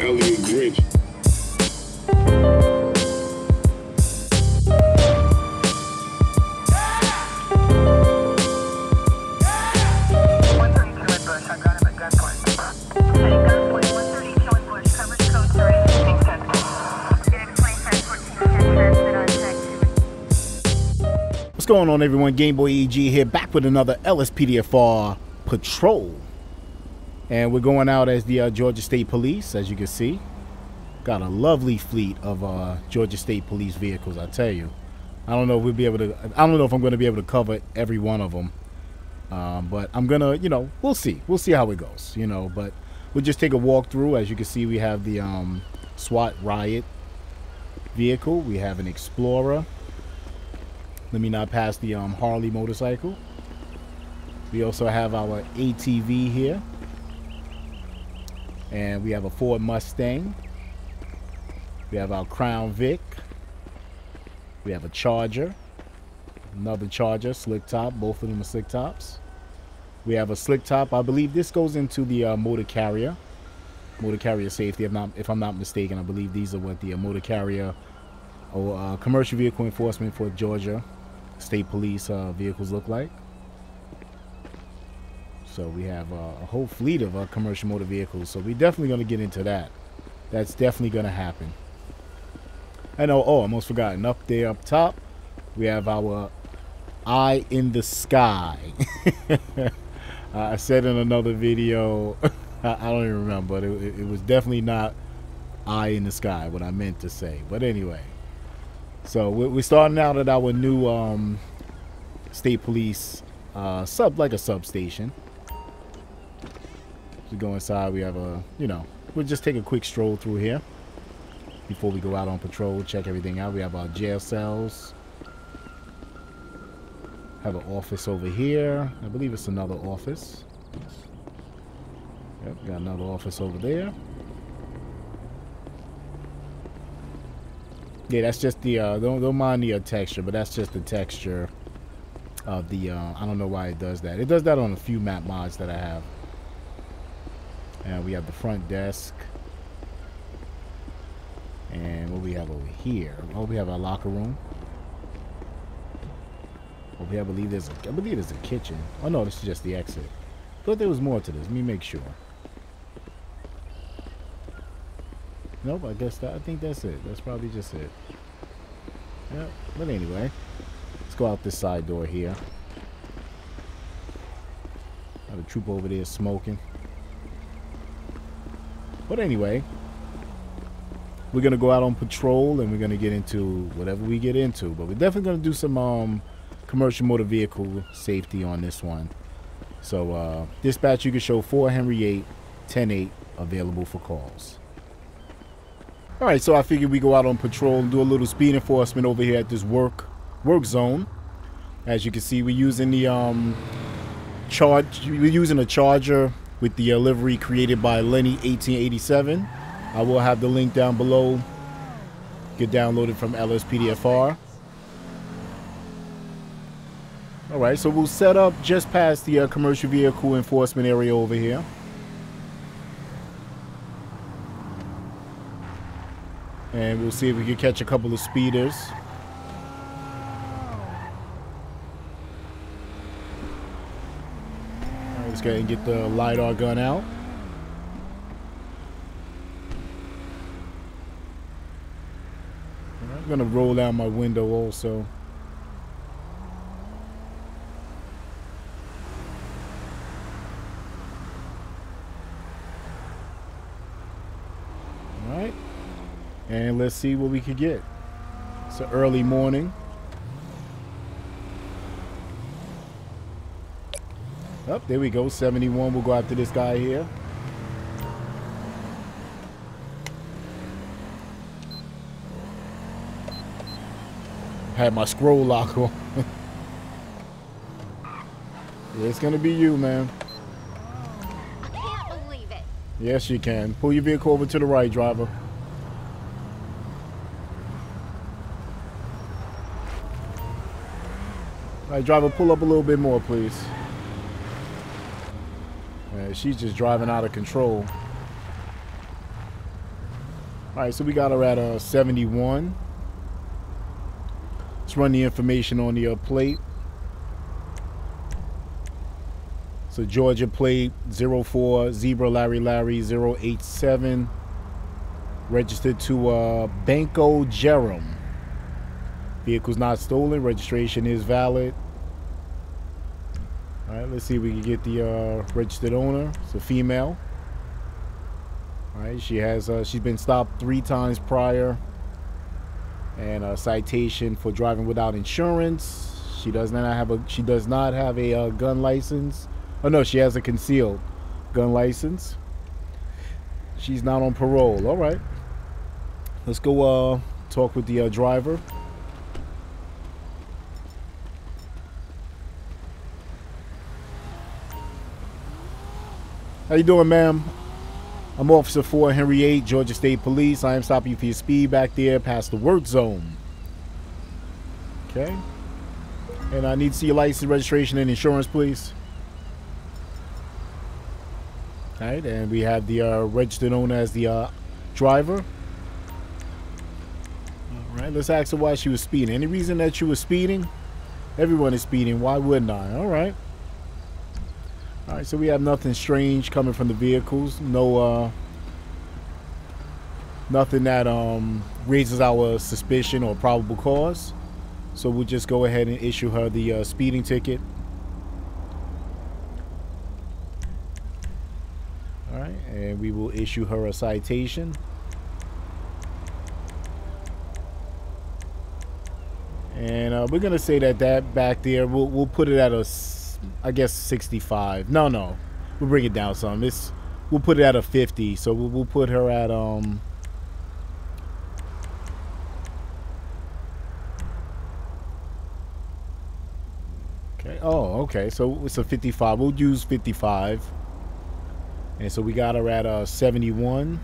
Elliot Grinch. What's going on, everyone? Game Boy EG here, back with another LSPDFR patrol. And we're going out as the uh, Georgia State Police, as you can see. Got a lovely fleet of uh, Georgia State Police vehicles, I tell you. I don't know if we'll be able to, I don't know if I'm going to be able to cover every one of them. Um, but I'm going to, you know, we'll see. We'll see how it goes, you know. But we'll just take a walk through. As you can see, we have the um, SWAT Riot vehicle. We have an Explorer. Let me not pass the um, Harley motorcycle. We also have our ATV here. And we have a Ford Mustang. We have our Crown Vic. We have a Charger. Another Charger, slick top. Both of them are slick tops. We have a slick top. I believe this goes into the uh, motor carrier. Motor carrier safety, if not, if I'm not mistaken. I believe these are what the uh, motor carrier or uh, commercial vehicle enforcement for Georgia state police uh, vehicles look like. So we have uh, a whole fleet of uh, commercial motor vehicles. So we're definitely going to get into that. That's definitely going to happen. I know. Oh, almost forgotten. Up there, up top, we have our eye in the sky. Uh, I said in another video, I, don't even remember, but it, it, was definitely not eye in the sky. What I meant to say. But anyway, so we're, we're starting out at our new um, state police uh, sub, like a substation. We go inside. We have a, you know, we'll just take a quick stroll through here before we go out on patrol. Check everything out. We have our jail cells. Have an office over here. I believe it's another office. Yep, got another office over there. Yeah, that's just the uh, don't don't mind the uh, texture, but that's just the texture of the. Uh, I don't know why it does that. It does that on a few map mods that I have. And we have the front desk. And what we have over here? Oh, we have our locker room. Oh, over here, I believe there's a, I believe there's a kitchen. Oh no, this is just the exit. Thought there was more to this. Let me make sure. Nope, I guess that I think that's it. That's probably just it. Yep. But anyway, let's go out this side door here. Got a troop over there smoking. But anyway, we're gonna go out on patrol and we're gonna get into whatever we get into. But we're definitely gonna do some um commercial motor vehicle safety on this one. So uh, dispatch, you can show 4 Henry 8, 10 8 available for calls. All right, so I figured we go out on patrol and do a little speed enforcement over here at this work work zone. As you can see, we're using the um charge. We're using a charger with the uh, livery created by Lenny 1887. I will have the link down below. Get downloaded from LSPDFR. All right, so we'll set up just past the uh, commercial vehicle enforcement area over here. And we'll see if we can catch a couple of speeders. All right, let's go ahead and get the LiDAR gun out. I'm gonna roll down my window also. All right. And let's see what we could get. It's an early morning. Up there we go. 71. We'll go after this guy here. Had my scroll lock on. Yeah, it's gonna be you, man. I can't believe it. Yes, you can. Pull your vehicle over to the right, driver. All right, driver, pull up a little bit more, please. Man, she's just driving out of control. All right, so we got her at uh, 71. Let's run the information on the uh, plate. So Georgia plate 04 Zebra Larry Larry 087. Registered to uh, Banco Jerem. Vehicle's not stolen. Registration is valid. Let's see if we can get the uh, registered owner. It's a female. All right, she has uh, she's been stopped three times prior, and a citation for driving without insurance. She does not have a she does not have a uh, gun license. Oh no, she has a concealed gun license. She's not on parole. All right, let's go uh, talk with the uh, driver. How you doing, ma'am? I'm Officer 4 Henry 8, Georgia State Police. I am stopping you for your speed back there past the work zone. Okay. And I need to see your license, registration, and insurance, please. All right, and we have the uh, registered owner as the uh, driver. All right, let's ask her why she was speeding. Any reason that she was speeding? Everyone is speeding. Why wouldn't I? All right. All right, so we have nothing strange coming from the vehicles. No, uh, nothing that um, raises our suspicion or probable cause. So we'll just go ahead and issue her the uh, speeding ticket. All right, and we will issue her a citation. And uh, we're gonna say that that back there, we'll we'll put it at a I guess 65. No, no. We'll bring it down some. It's we'll put it at a 50. So we'll, we'll put her at um Okay. Oh, okay. So it's a 55. We'll use 55. And so we got her at uh 71.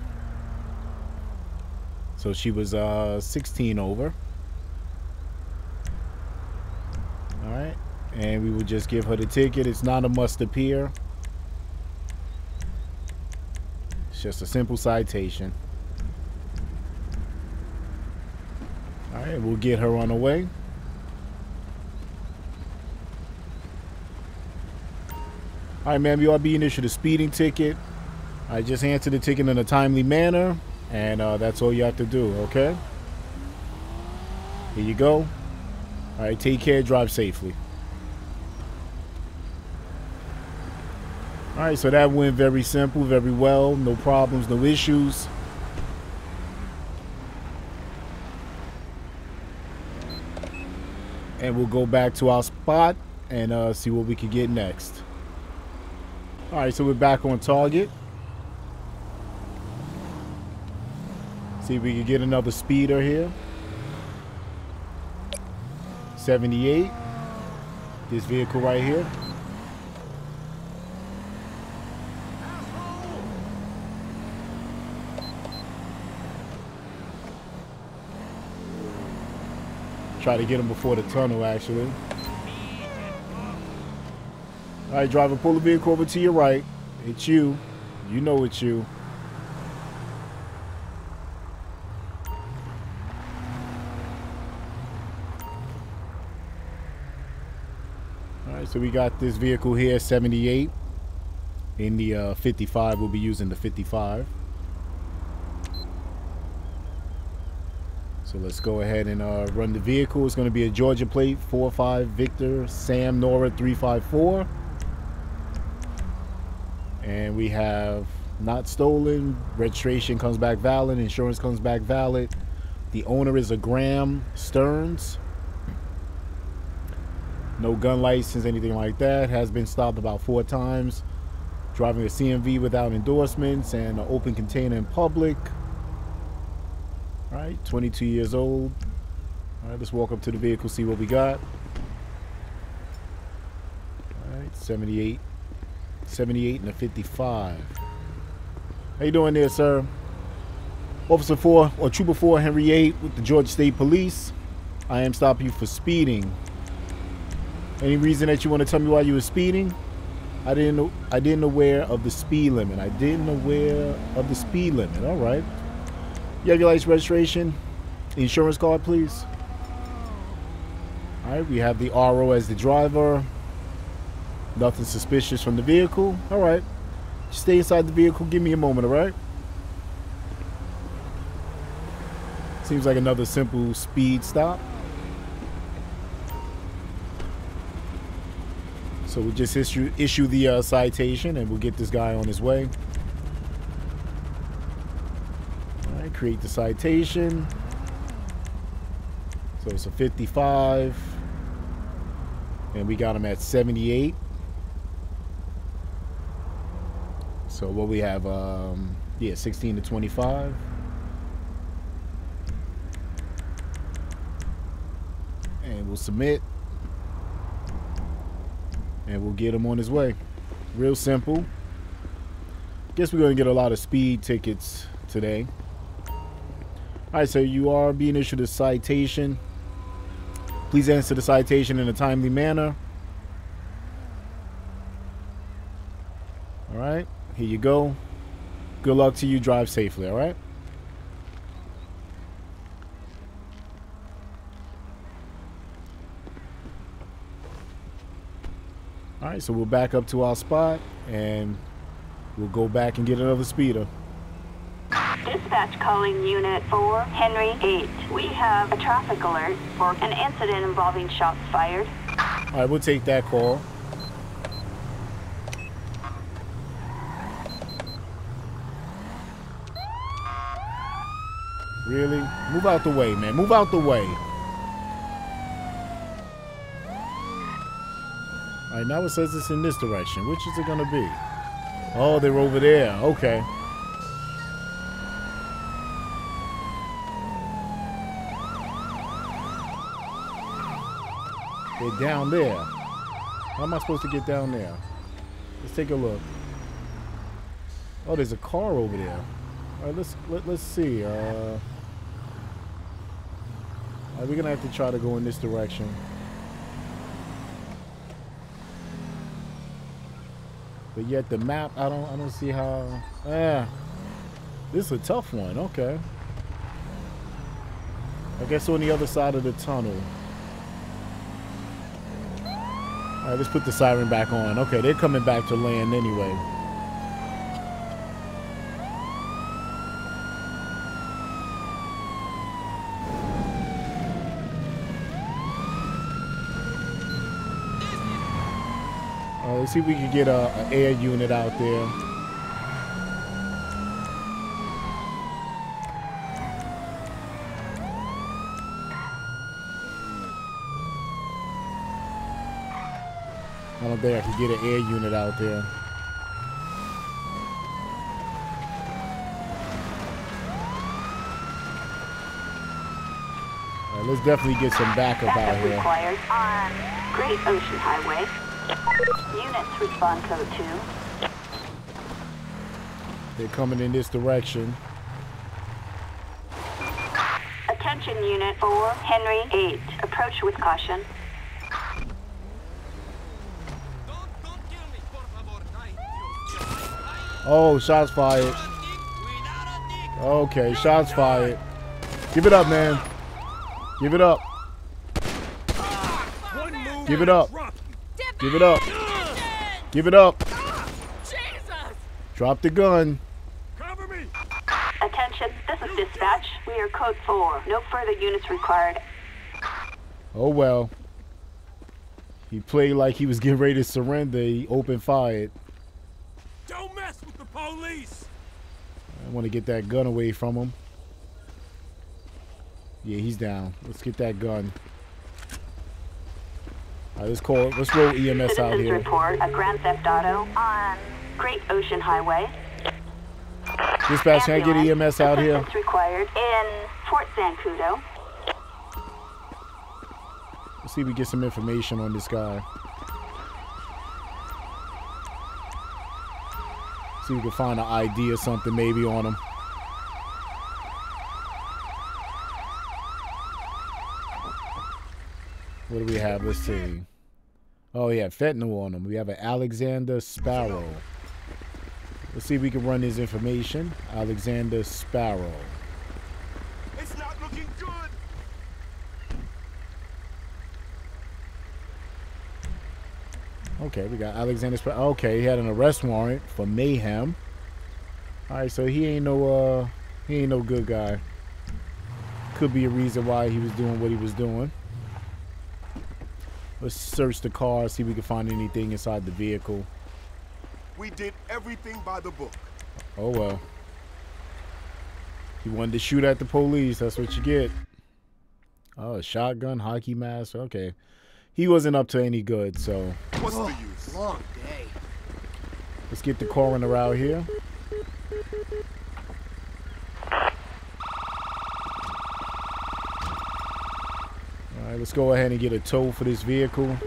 So she was uh 16 over. All right and we will just give her the ticket. It's not a must appear. It's just a simple citation. All right, we'll get her on the way. All right, ma'am, you are being issued a speeding ticket. I just answered the ticket in a timely manner, and uh, that's all you have to do, okay? Here you go. All right, take care, drive safely. All right, so that went very simple, very well. No problems, no issues. And we'll go back to our spot and uh, see what we can get next. All right, so we're back on target. See if we can get another speeder here. 78. This vehicle right here. Try to get him before the tunnel, actually. All right, driver, pull the vehicle over to your right. It's you. You know it's you. All right, so we got this vehicle here, 78. In the uh, 55, we'll be using the 55. So let's go ahead and uh, run the vehicle. It's going to be a Georgia plate 45 Victor Sam Nora 354. And we have not stolen. Registration comes back valid. Insurance comes back valid. The owner is a Graham Stearns. No gun license, anything like that. Has been stopped about four times. Driving a CMV without endorsements and an open container in public. Right, 22 years old. All right, let's walk up to the vehicle, see what we got. All right, 78, 78 and a 55. How you doing there, sir? Officer 4, or Trooper 4, Henry 8 with the Georgia State Police. I am stopping you for speeding. Any reason that you want to tell me why you were speeding? I didn't know, I didn't aware of the speed limit. I didn't aware of the speed limit. All right. You have your license registration, insurance card, please. All right, we have the RO as the driver. Nothing suspicious from the vehicle. All right. Stay inside the vehicle. Give me a moment, all right? Seems like another simple speed stop. So we'll just issue issue the uh, citation and we'll get this guy on his way. All right, create the citation. So it's a 55. And we got him at 78. So what we have, um, yeah, 16 to 25. And we'll submit. And we'll get him on his way. Real simple. Guess we're going to get a lot of speed tickets today. All right, so you are being issued a citation. Please answer the citation in a timely manner. All right, here you go. Good luck to you. Drive safely, all right? All right, so we'll back up to our spot and we'll go back and get another speeder. Dispatch calling Unit 4, Henry 8. We have a traffic alert for an incident involving shots fired. Right, we'll take that call. Really? Move out the way, man. Move out the way. All right, now it says it's in this direction. Which is it going to be? Oh, they're over there. Okay. They're down there. How am I supposed to get down there? Let's take a look. Oh, there's a car over there. All right, let's let, let's see. Uh, all right, we're gonna have to try to go in this direction. But yet the map, I don't, I don't see how. Ah, this is a tough one. Okay. I guess on the other side of the tunnel. All right, let's put the siren back on. Okay, they're coming back to land anyway. All right, let's see if we can get a, a air unit out there. I don't I can get an air unit out there. All right, let's definitely get some backup out here. required on Great Ocean Highway. Units respond code 2. They're coming in this direction. Attention Unit 4, Henry 8. Approach with caution. Oh, shots fired. Okay, shots fired. Give it up, man. Give it up. Give it up. Give it up. Give it up. Drop the gun. Attention, this is dispatch. We are code 4. No further units required. Oh well. He played like he was getting ready to surrender. He opened fired. Don't mess with the police! I want to get that gun away from him. Yeah, he's down. Let's get that gun. All right, let's call. Let's roll EMS out here. report a Grand Theft Auto on Great Ocean Highway. Dispatch, can I get EMS out here? Assistance required in Fort Zancudo. Let's see if we get some information on this guy. See if we can find an ID or something maybe on him. What do we have? Let's see. Oh, yeah, fentanyl on him. We have an Alexander Sparrow. Let's see if we can run his information. Alexander Sparrow. looking good. Okay, we got Alexander. Sp- okay, he had an arrest warrant for mayhem. All right, so he ain't no uh, he ain't no good guy. Could be a reason why he was doing what he was doing. Let's search the car, see if we can find anything inside the vehicle. We did everything by the book. Oh well. He wanted to shoot at the police. That's what you get. Oh, a shotgun, hockey mask. Okay. He wasn't up to any good, so What's the oh, use? Long day. let's get the coroner out here. All right, let's go ahead and get a tow for this vehicle.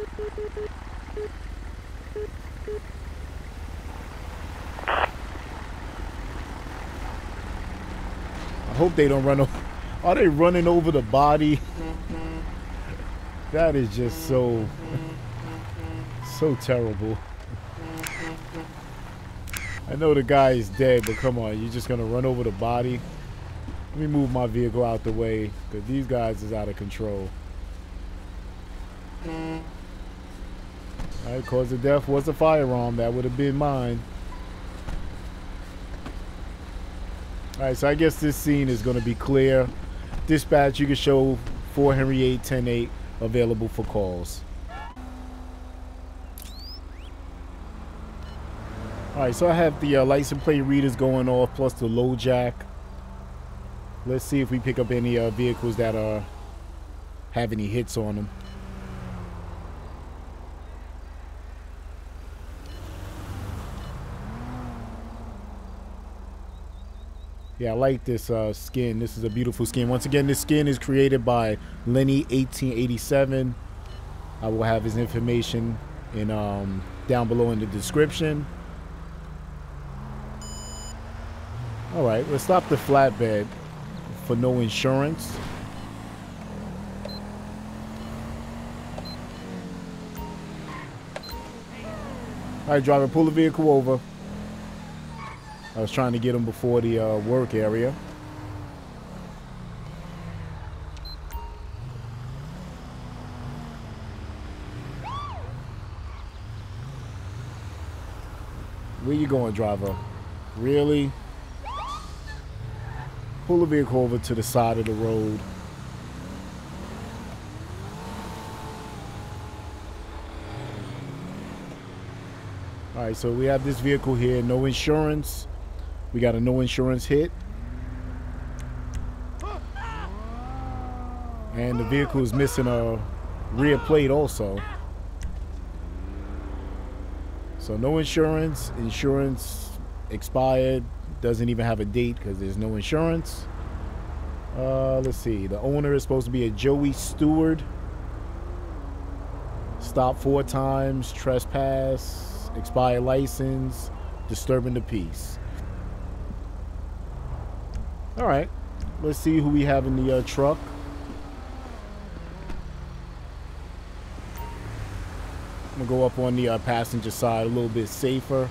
I hope they don't run over. Are they running over the body? Mm-hmm. That is just so, so terrible. I know the guy is dead, but come on, you're just gonna run over the body? Let me move my vehicle out the way, because these guys is out of control. Alright, cause of death was a firearm. That would have been mine. Alright, so I guess this scene is gonna be clear. Dispatch, you can show 4 Henry 8, 10 8 available for calls. Alright, so I have the uh, license plate readers going off plus the LoJack. Let's see if we pick up any uh, vehicles that are have any hits on them. Yeah, I like this uh, skin. This is a beautiful skin. Once again, this skin is created by Lenny 1887. I will have his information in um, down below in the description. All right, let's stop the flatbed for no insurance. All right, driver, pull the vehicle over. I was trying to get him before the uh, work area. Where you going, driver? Really? Pull the vehicle over to the side of the road. All right, so we have this vehicle here, no insurance. We got a no insurance hit. And the vehicle is missing a rear plate also. So no insurance, insurance expired, doesn't even have a date because there's no insurance. Uh, let's see, the owner is supposed to be a Joey Stewart. Stop four times, trespass, expired license, disturbing the peace. All right, let's see who we have in the uh, truck. I'm gonna go up on the uh, passenger side a little bit safer.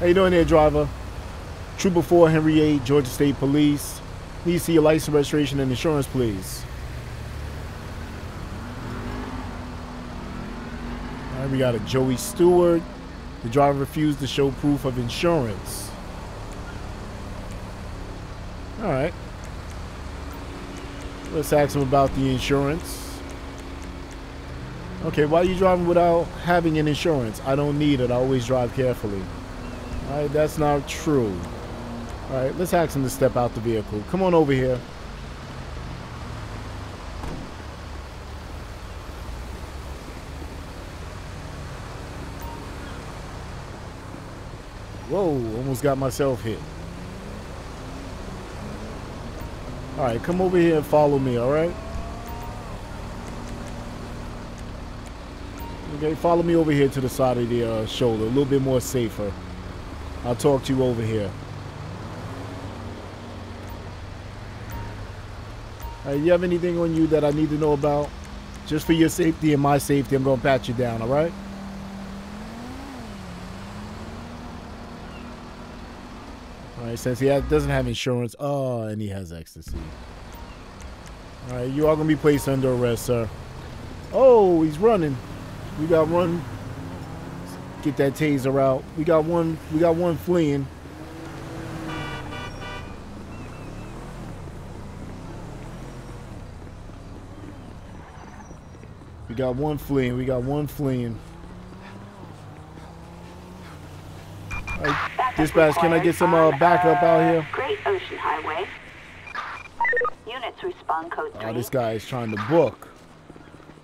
How you doing there, driver? Trooper 4, Henry 8, Georgia State Police. Please see your license, registration, and insurance, please. All right, we got a Joey Stewart. The driver refused to show proof of insurance. All right. Let's ask him about the insurance. Okay, why are you driving without having an insurance? I don't need it. I always drive carefully. All right, that's not true. All right, let's ask him to step out the vehicle. Come on over here. Whoa, almost got myself hit. All right, come over here and follow me, all right? Okay, follow me over here to the side of the uh, shoulder, a little bit more safer. I'll talk to you over here. All right, you have anything on you that I need to know about? Just for your safety and my safety, I'm going to pat you down, all right? Since he ha doesn't have insurance. Oh, and he has ecstasy. All right, you are gonna be placed under arrest, sir. Oh, he's running. We got one. Get that taser out. We got one. We got one fleeing. We got one fleeing. We got one fleeing. All right, Backup dispatch, can I get some uh, backup out here? Great Ocean Highway. Units respond code 3. Oh, this guy is trying to book.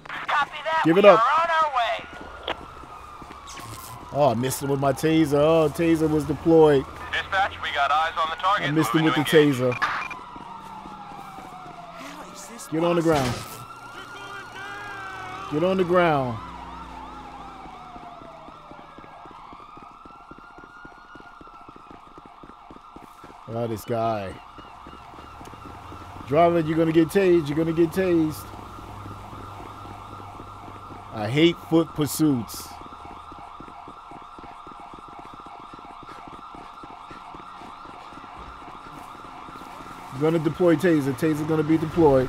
Copy that. Give it we up. are on our way. Oh, I missed him with my taser. Oh, taser was deployed. Dispatch, we got eyes on the target. I missed him with the engage. taser. Get on the ground. Get on the ground. This guy. Driver, you're gonna get tased. You're gonna get tased. I hate foot pursuits. Gonna deploy taser. Taser gonna be deployed.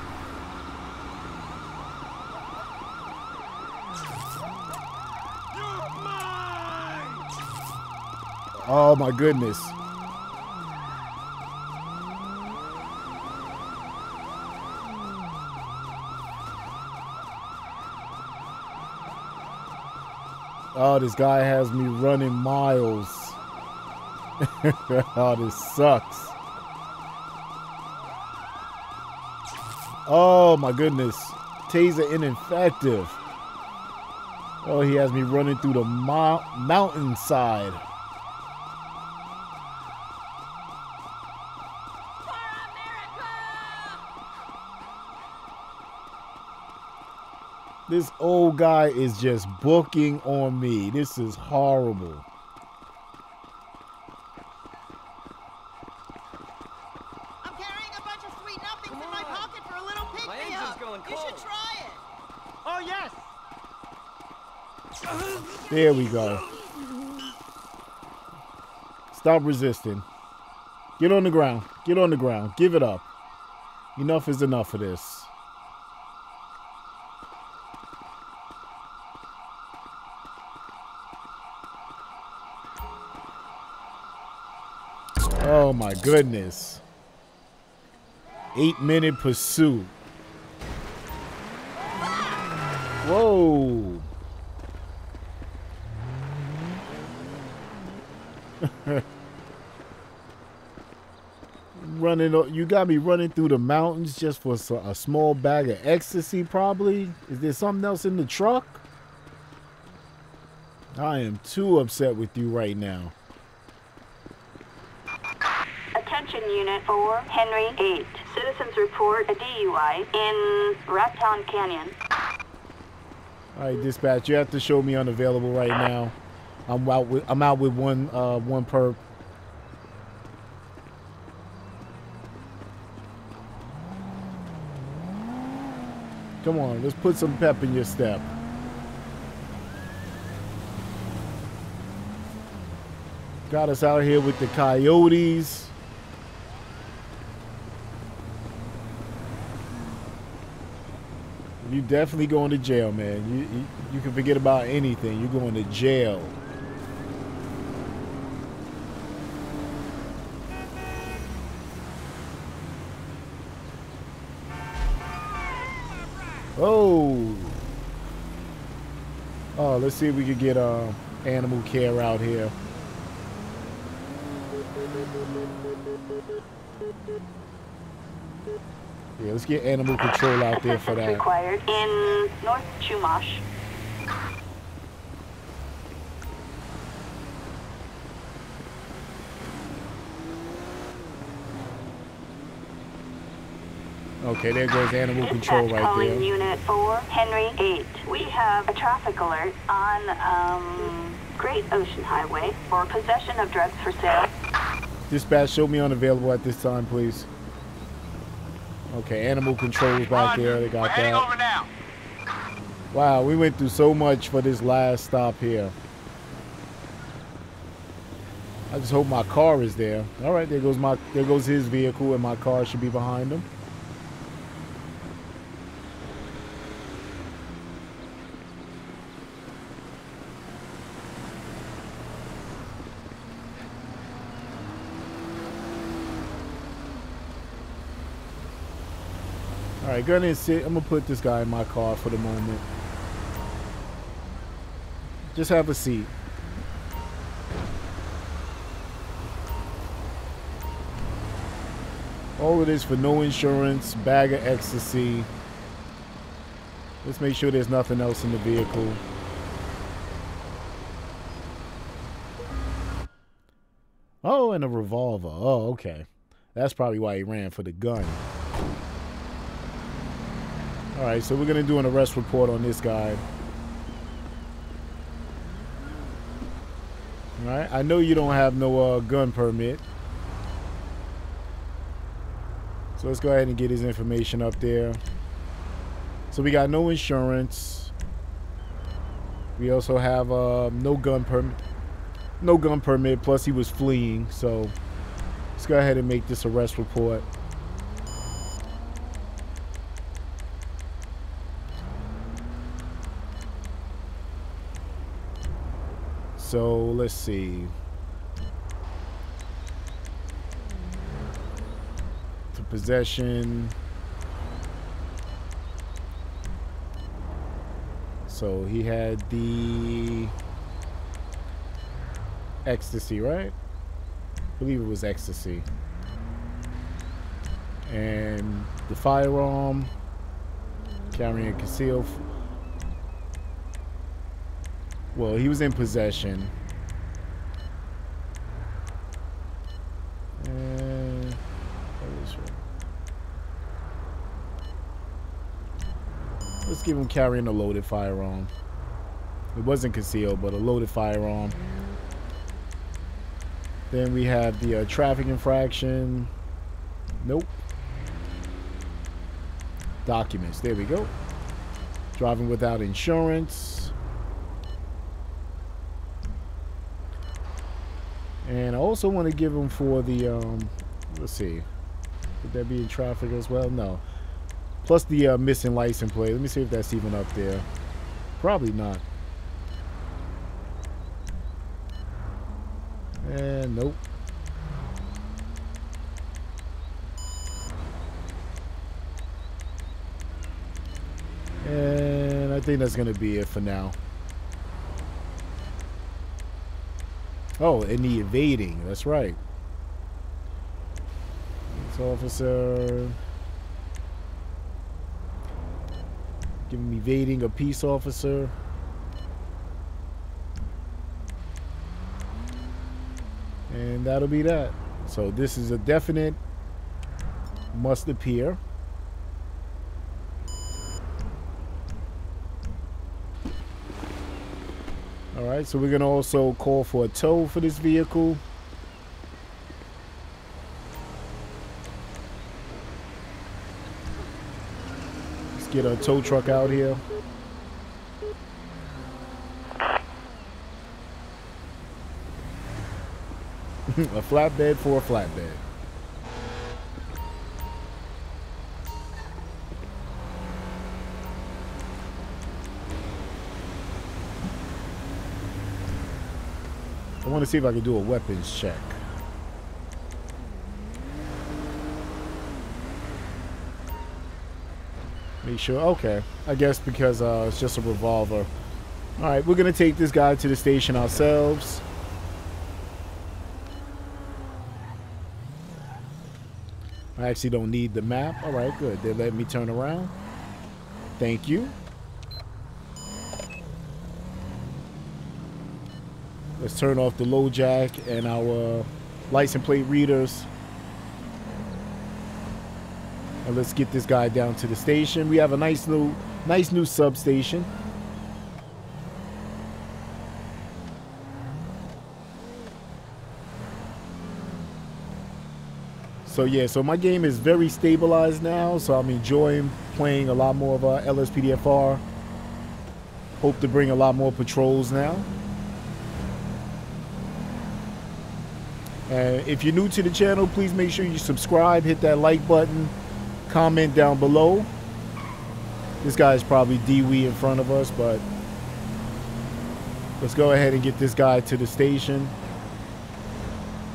Oh my goodness. Oh, this guy has me running miles. oh, this sucks. Oh my goodness. Taser ineffective. Oh, he has me running through the mou- mountainside. This old guy is just booking on me. This is horrible. I'm carrying a bunch of sweet nothings in my pocket for a little pick me up. going You should try it. Oh yes. There we go. Stop resisting. Get on the ground. Get on the ground. Give it up. Enough is enough of this. Oh my goodness. Eight minute pursuit. Whoa. running, you got me running through the mountains just for a small bag of ecstasy, probably. Is there something else in the truck? I am too upset with you right now. Unit 4, Henry 8. Citizens report a DUI in Raton Canyon. All right, dispatch, you have to show me unavailable right now. I'm out with I'm out with one uh one perp. Come on, let's put some pep in your step. Got us out here with the coyotes. You definitely going to jail, man. You, you you can forget about anything. You're going to jail. Oh. Oh, let's see if we can get uh, animal care out here. Yeah, let's get animal control out there for that. required in North Chumash. Okay, there goes animal control right calling there. Unit 4, Henry 8. We have a traffic alert on um, Great Ocean Highway for possession of drugs for sale. Dispatch, show me unavailable at this time, please. Okay, animal controls back there. They got that. over now. Wow, we went through so much for this last stop here. I just hope my car is there. All right, there goes my there goes his vehicle, and my car should be behind him. Right, go ahead and sit. I'm gonna put this guy in my car for the moment. Just have a seat. All of this for no insurance, bag of ecstasy. Let's make sure there's nothing else in the vehicle. Oh, and a revolver. Oh, okay. That's probably why he ran for the gun. All right, so we're to do an arrest report on this guy. All right, I know you don't have no uh, gun permit. So let's go ahead and get his information up there. So we got no insurance. We also have uh, no gun permit. No gun permit, plus he was fleeing. So let's go ahead and make this arrest report. So let's see. To possession. So he had the ecstasy, right? I believe it was ecstasy. And the firearm, carrying concealed. Well, he was in possession. Right. Let's give him carrying a loaded firearm. It wasn't concealed, but a loaded firearm. Then we have the uh, traffic infraction. Nope. Documents. There we go. Driving without insurance. And I also want to give him for the, um, let's see. Would that be in traffic as well? No. Plus the uh, missing license plate. Let me see if that's even up there. Probably not. And nope. And I think that's going to be it for now. Oh, and the evading. That's right. This officer. Giving me evading a peace officer. And that'll be that. So this is a definite must appear. Right, so we're gonna also call for a tow for this vehicle. Let's get a tow truck out here. a flatbed for a flatbed. Want to see if I can do a weapons check. Make sure. Okay. I guess because uh, it's just a revolver. All right, we're going to take this guy to the station ourselves. I actually don't need the map. All right, good. They let me turn around. Thank you. Let's turn off the LoJack and our license plate readers. And let's get this guy down to the station. We have a nice new nice new substation. So yeah, so my game is very stabilized now, so I'm enjoying playing a lot more of uh, LSPDFR. Hope to bring a lot more patrols now. And if you're new to the channel, please make sure you subscribe, hit that like button, comment down below. This guy's probably Dewey in front of us, but let's go ahead and get this guy to the station.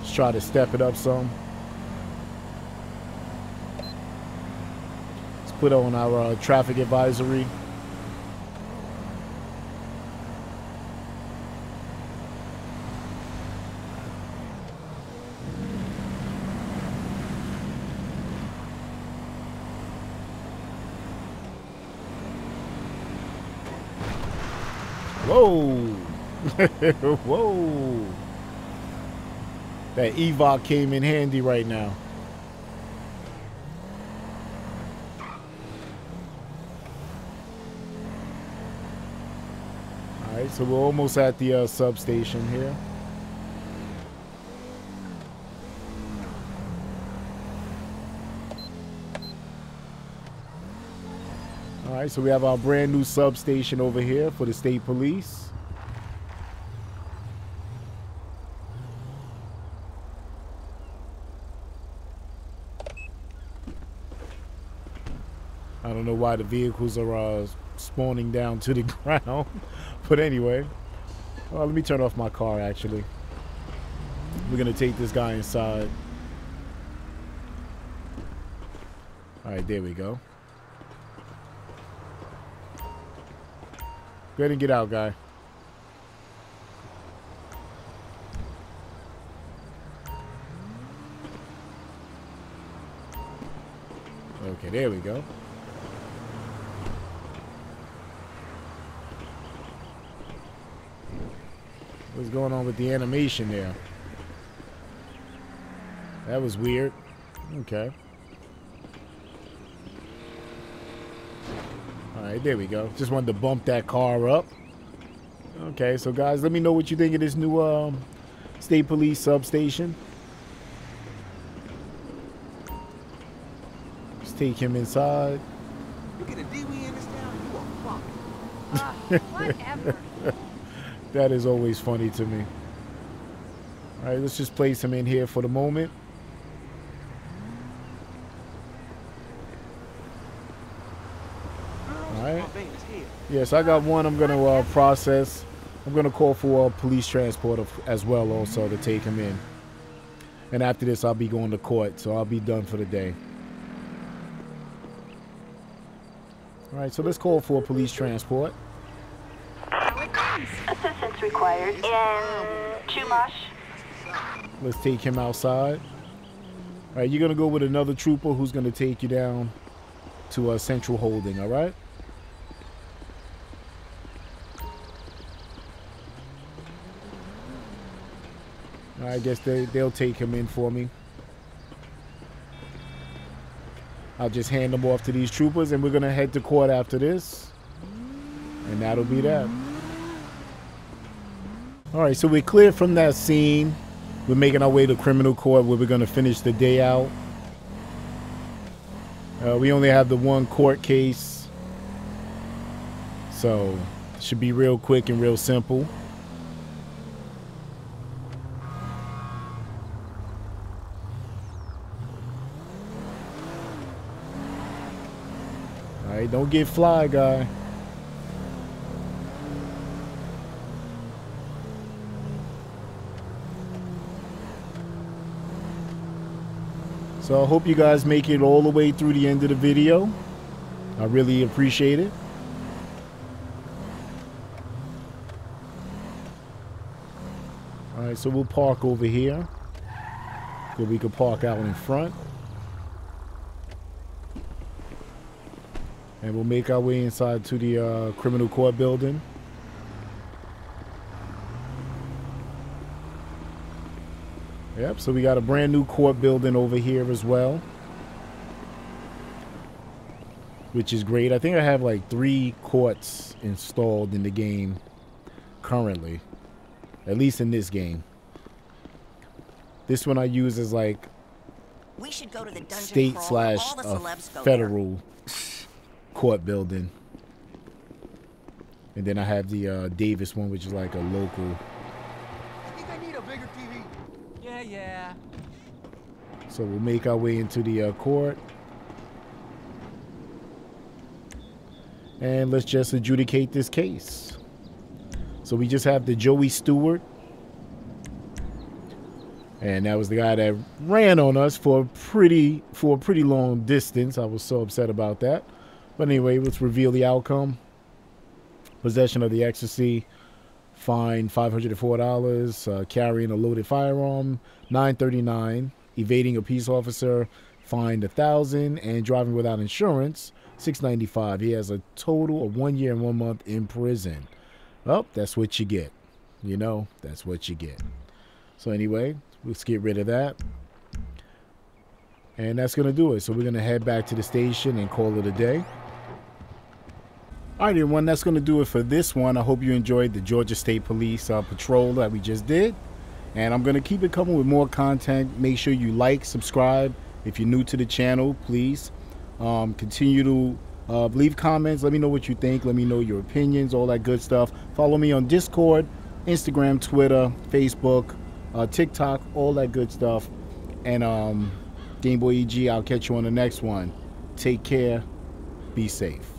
Let's try to step it up some. Let's put on our uh, traffic advisory. Whoa! Whoa! That Evok came in handy right now. Alright, so we're almost at the uh, substation here. All right, so we have our brand new substation over here for the state police. I don't know why the vehicles are uh, spawning down to the ground, but anyway, well, let me turn off my car. Actually, we're gonna take this guy inside. All right, there we go. Go ahead and get out, guy. Okay, there we go. What's going on with the animation there? That was weird. Okay. All right, there we go. Just wanted to bump that car up. Okay, so guys, let me know what you think of this new um, state police substation. Let's take him inside. You get a Dewey in this town, you fucked. Whatever. That is always funny to me. All right, let's just place him in here for the moment. All right. Yes, I got one. I'm gonna uh, process. I'm gonna call for uh, police transport as well, also to take him in. And after this, I'll be going to court, so I'll be done for the day. All right, so let's call for a police transport. In Chumash. Let's take him outside. All right, you're gonna go with another trooper who's gonna take you down to a central holding. All right. I guess they they'll take him in for me. I'll just hand them off to these troopers, and we're gonna head to court after this, and that'll be that. All right, so we're clear from that scene. We're making our way to criminal court where we're going to finish the day out. Uh, we only have the one court case. So, should be real quick and real simple. All right, don't get fly, guy. So I hope you guys make it all the way through the end of the video. I really appreciate it. All right, so we'll park over here. So we can park out in front. And we'll make our way inside to the uh, criminal court building. Yep, so we got a brand new court building over here as well. Which is great. I think I have like three courts installed in the game currently. At least in this game. This one I use as like We should go to the dungeon state slash uh, federal court building. And then I have the uh, Davis one, which is like a local. I think I need a bigger TV. Yeah, yeah. So we'll make our way into the uh, court. And let's just adjudicate this case. So we just have the Joey Stewart. And that was the guy that ran on us for a pretty for a pretty long distance. I was so upset about that. But anyway, let's reveal the outcome. Possession of the ecstasy, fine $504. Uh, carrying a loaded firearm, 939 Evading a peace officer, fined a thousand, and driving without insurance, 695 He has a total of one year and one month in prison. Well, that's what you get. You know, that's what you get. So anyway, let's get rid of that. And that's going to do it. So we're going to head back to the station and call it a day. All right, everyone, that's going to do it for this one. I hope you enjoyed the Georgia State Police uh, patrol that we just did. And I'm going to keep it coming with more content. Make sure you like, subscribe. If you're new to the channel, please um, continue to uh, leave comments. Let me know what you think. Let me know your opinions, all that good stuff. Follow me on Discord, Instagram, Twitter, Facebook, uh, TikTok, all that good stuff. And um, GameboyEG, I'll catch you on the next one. Take care. Be safe.